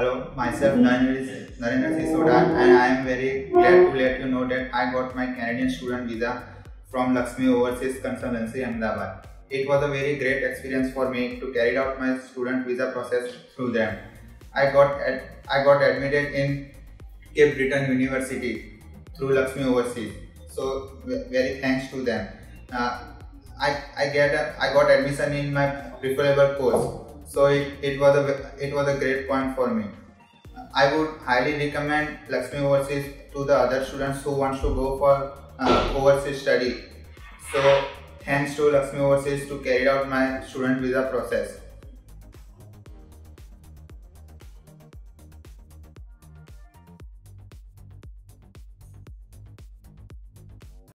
myself Narendra Narendra Sisoda and I am very glad to let you know that I got my Canadian student visa from Laxmi Overseas Consultancy Ahmedabad. It was a very great experience for me to carry out my student visa process through them. I got ad- I got admitted in Cape Breton University through Laxmi Overseas. So very thanks to them. Uh, I, I get a, I got admission in my preferable course. So it, it was a it was a great point for me. I would highly recommend Laxmi Overseas to the other students who wants to go for uh, overseas study. So thanks to Laxmi Overseas to carry out my student visa process.